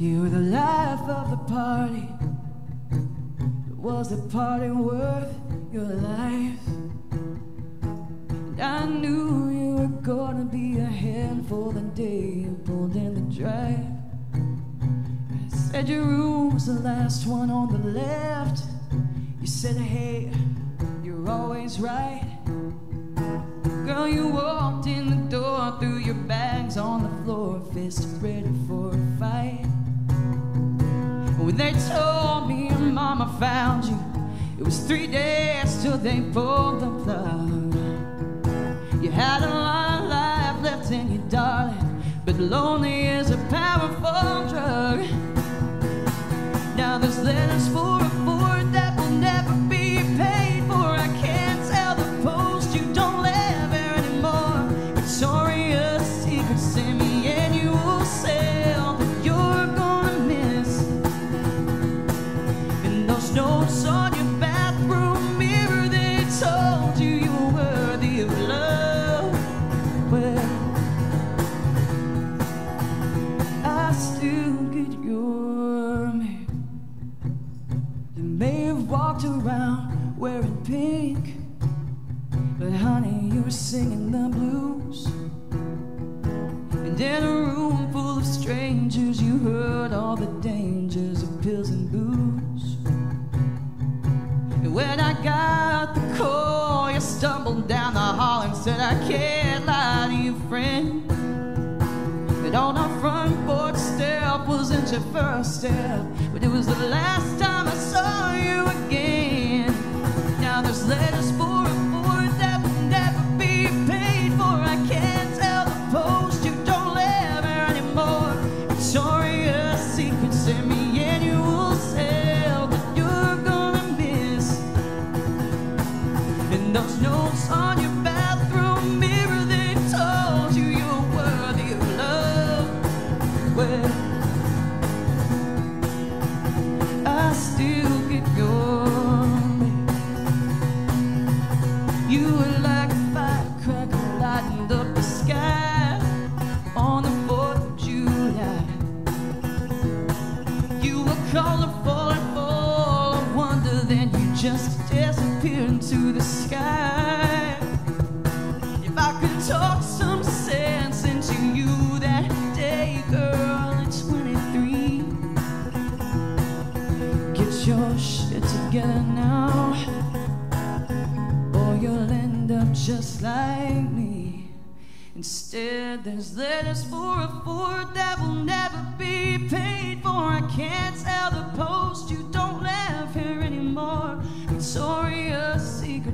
You were the life of the party. Was the party worth your life? And I knew you were gonna be a handful the day you pulled in the drive. I said your room was the last one on the left. You said, hey, you're always right. Girl, you When they told me your mama found you, it was three days till they pulled the plug. You had a walked around wearing pink, but honey, you were singing the blues. And in a room full of strangers, you heard all the dangers of pills and booze. And when I got the call, you stumbled down the hall and said, I can't lie to you, friend. But on our front porch step wasn't your first step, but it was the last time there's letters for a Ford that will never be paid for. I can't tell the post you don't live anymore. Victoria's Secret send me annual sale that you're gonna miss. And those notes on your bathroom mirror, they told you you're worthy of love. Well, just disappear into the sky. If I could talk some sense into you that day, girl, at 23, get your shit together now, or you'll end up just like me. Instead, there's letters for a Ford that will never be paid for. I can't tell the post you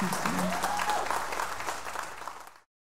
です。